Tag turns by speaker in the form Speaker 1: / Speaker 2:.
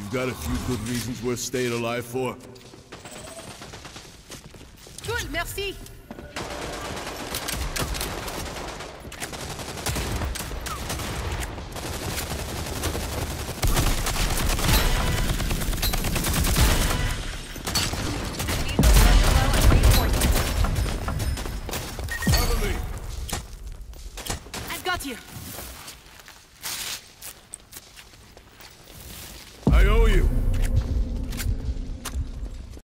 Speaker 1: You've got a few good reasons worth staying alive for.
Speaker 2: Cool, merci. I've got you.